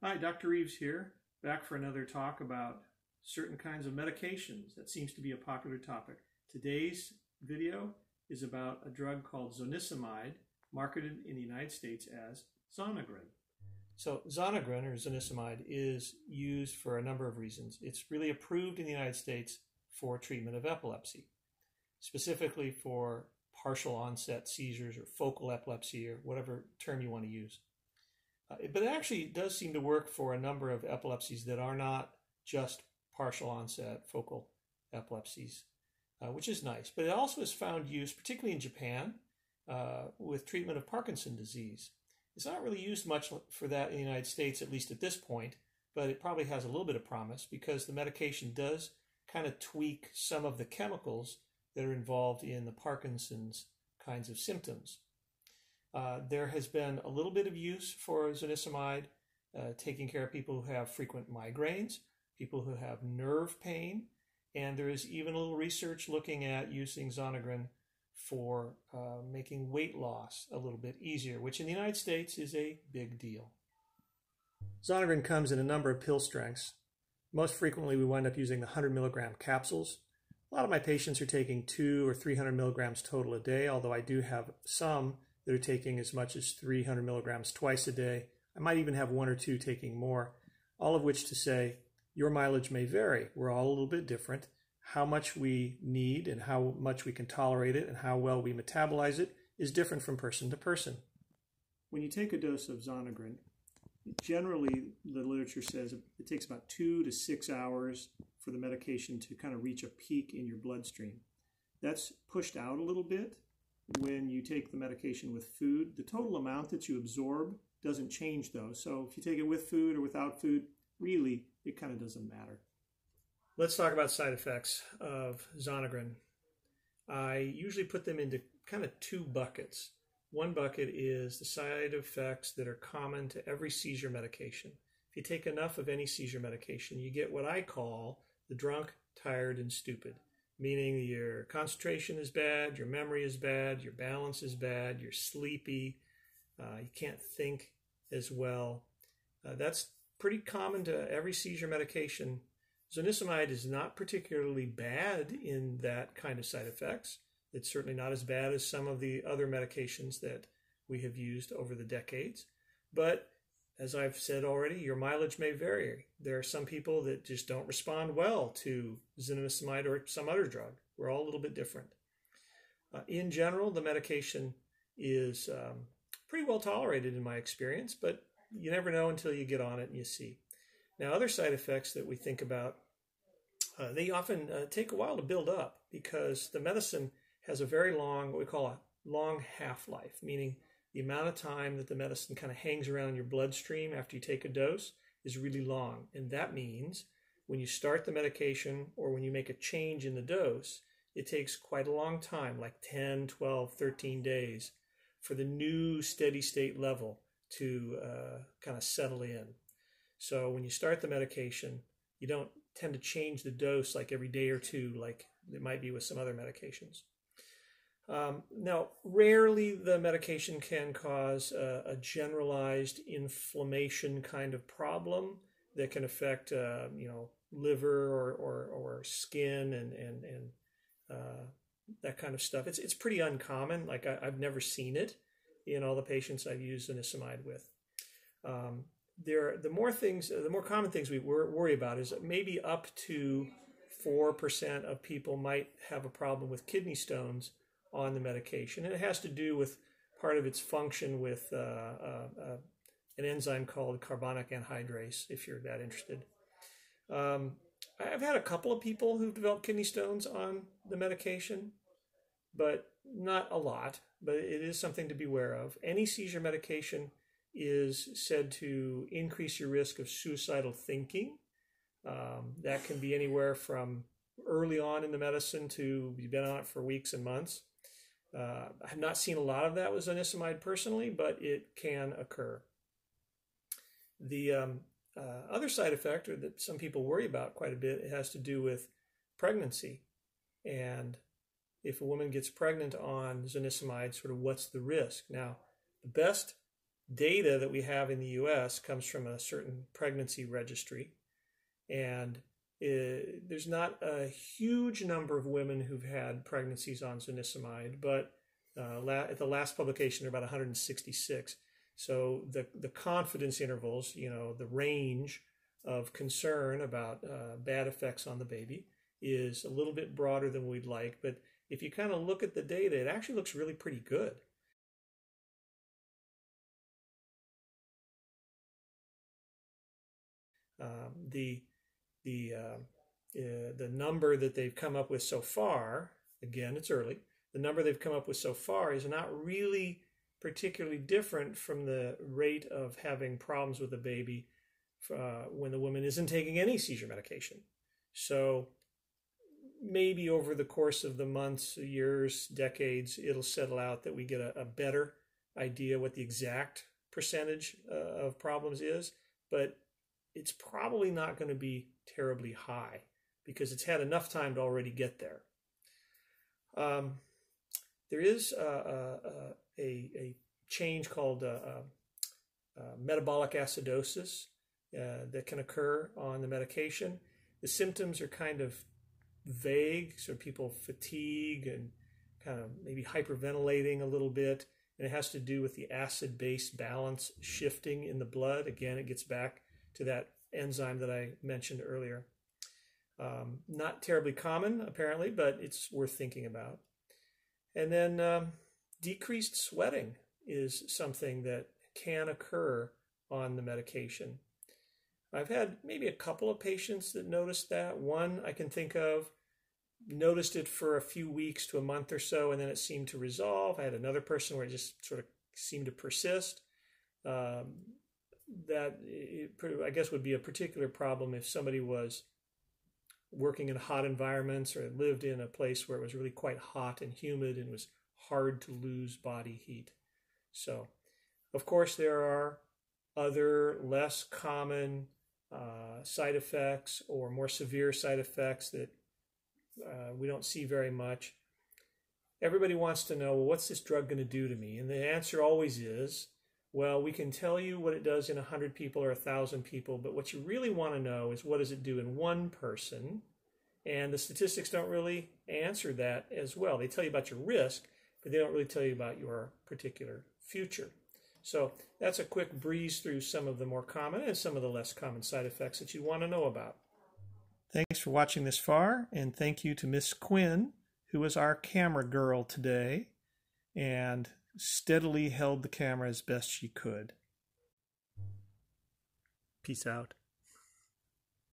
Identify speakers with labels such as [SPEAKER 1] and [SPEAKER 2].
[SPEAKER 1] Hi, Dr. Reeves here, back for another talk about certain kinds of medications. That seems to be a popular topic. Today's video is about a drug called zonisamide, marketed in the United States as Zonegran. So Zonegran, or zonisamide, is used for a number of reasons. It's really approved in the United States for treatment of epilepsy, specifically for partial onset seizures or focal epilepsy or whatever term you want to use. Uh, but it actually does seem to work for a number of epilepsies that are not just partial onset focal epilepsies, uh, which is nice. But it also has found use, particularly in Japan, uh, with treatment of Parkinson disease. It's not really used much for that in the United States, at least at this point, but it probably has a little bit of promise because the medication does kind of tweak some of the chemicals that are involved in the Parkinson's kinds of symptoms. Uh, there has been a little bit of use for zonisamide, uh, taking care of people who have frequent migraines, people who have nerve pain, and there is even a little research looking at using Zonegran for uh, making weight loss a little bit easier, which in the United States is a big deal. Zonegran comes in a number of pill strengths. Most frequently, we wind up using the 100 milligram capsules. A lot of my patients are taking two or 300 milligrams total a day, although I do have some that are taking as much as 300 milligrams twice a day. I might even have one or two taking more, all of which to say your mileage may vary. We're all a little bit different. How much we need and how much we can tolerate it and how well we metabolize it is different from person to person. When you take a dose of Zonegran, generally the literature says it takes about two to six hours for the medication to kind of reach a peak in your bloodstream. That's pushed out a little bit when you take the medication with food. The total amount that you absorb doesn't change though. So if you take it with food or without food, really it kind of doesn't matter. Let's talk about side effects of Zonegran. I usually put them into kind of two buckets. One bucket is the side effects that are common to every seizure medication. If you take enough of any seizure medication, you get what I call the drunk, tired, and stupid, meaning your concentration is bad, your memory is bad, your balance is bad, you're sleepy, uh, you can't think as well. Uh, that's pretty common to every seizure medication. Zonisamide is not particularly bad in that kind of side effects. It's certainly not as bad as some of the other medications that we have used over the decades. But as I've said already, your mileage may vary. There are some people that just don't respond well to zonisamide or some other drug. We're all a little bit different. Uh, in general, the medication is um, pretty well tolerated in my experience, but you never know until you get on it and you see. Now, other side effects that we think about, uh, they often uh, take a while to build up because the medicine has a very long, what we call a long half life, meaning the amount of time that the medicine kind of hangs around in your bloodstream after you take a dose is really long. And that means when you start the medication or when you make a change in the dose, it takes quite a long time, like 10, 12, 13 days, for the new steady state level to uh, kind of settle in. So when you start the medication, you don't tend to change the dose like every day or two, like it might be with some other medications. Um, now, rarely the medication can cause a, a, generalized inflammation kind of problem that can affect, uh, you know, liver or, or, or skin and, and, and uh, that kind of stuff. It's, it's pretty uncommon. Like I, have never seen it in all the patients I've used zonisamide with. Um, there, the more things, the more common things we worry about is maybe up to 4% of people might have a problem with kidney stones on the medication. And it has to do with part of its function with uh, uh, uh, an enzyme called carbonic anhydrase, if you're that interested. Um, I've had a couple of people who've developed kidney stones on the medication, but not a lot. But it is something to be aware of. Any seizure medication is said to increase your risk of suicidal thinking. Um, that can be anywhere from early on in the medicine to you've been on it for weeks and months. Uh, I have not seen a lot of that with zonisamide personally, but it can occur. The um, uh, other side effect, or that some people worry about quite a bit, it has to do with pregnancy. And if a woman gets pregnant on zonisamide, sort of what's the risk? Now, the best data that we have in the US comes from a certain pregnancy registry. And it, there's not a huge number of women who've had pregnancies on zonisamide, but uh, la- at the last publication, there are about 166. So the, the confidence intervals, you know, the range of concern about uh, bad effects on the baby is a little bit broader than we'd like. But if you kind of look at the data, it actually looks really pretty good. Um, the the uh, uh, the number that they've come up with so far, again, it's early. The number they've come up with so far is not really particularly different from the rate of having problems with the baby uh, when the woman isn't taking any seizure medication. So maybe over the course of the months, years, decades, it'll settle out that we get a, a better idea what the exact percentage uh, of problems is. But it's probably not going to be terribly high because it's had enough time to already get there. Um, there is a, a, change called uh, uh, uh, metabolic acidosis uh, that can occur on the medication. The symptoms are kind of vague, so people fatigue and kind of maybe hyperventilating a little bit, and it has to do with the acid base balance shifting in the blood. Again, it gets back to that enzyme that I mentioned earlier. Um, not terribly common, apparently, but it's worth thinking about. And then um, decreased sweating is something that can occur on the medication. I've had maybe a couple of patients that noticed that. One I can think of noticed it for a few weeks to a month or so, and then it seemed to resolve. I had another person where it just sort of seemed to persist. Um, that I guess would be a particular problem if somebody was working in hot environments or lived in a place where it was really quite hot and humid and was hard to lose body heat. So, of course, there are other less common uh, side effects or more severe side effects that uh, we don't see very much. Everybody wants to know, well, what's this drug going to do to me? And the answer always is well, we can tell you what it does in 100 people or 1,000 people, but what you really want to know is what does it do in one person? And the statistics don't really answer that as well. They tell you about your risk, but they don't really tell you about your particular future. So that's a quick breeze through some of the more common and some of the less common side effects that you want to know about. Thanks for watching this far, and thank you to Miss Quinn, who was our camera girl today. And steadily held the camera as best she could. Peace out.